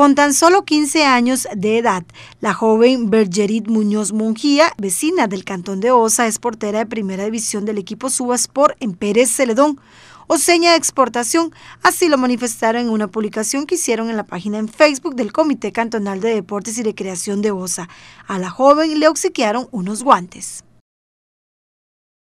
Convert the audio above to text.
Con tan solo 15 años de edad, la joven Bergerit Muñoz Mungía, vecina del cantón de Osa, es portera de primera división del equipo Subasport en Pérez Celedón, o seña de exportación, así lo manifestaron en una publicación que hicieron en la página en Facebook del Comité Cantonal de Deportes y Recreación de Osa. A la joven le obsequiaron unos guantes.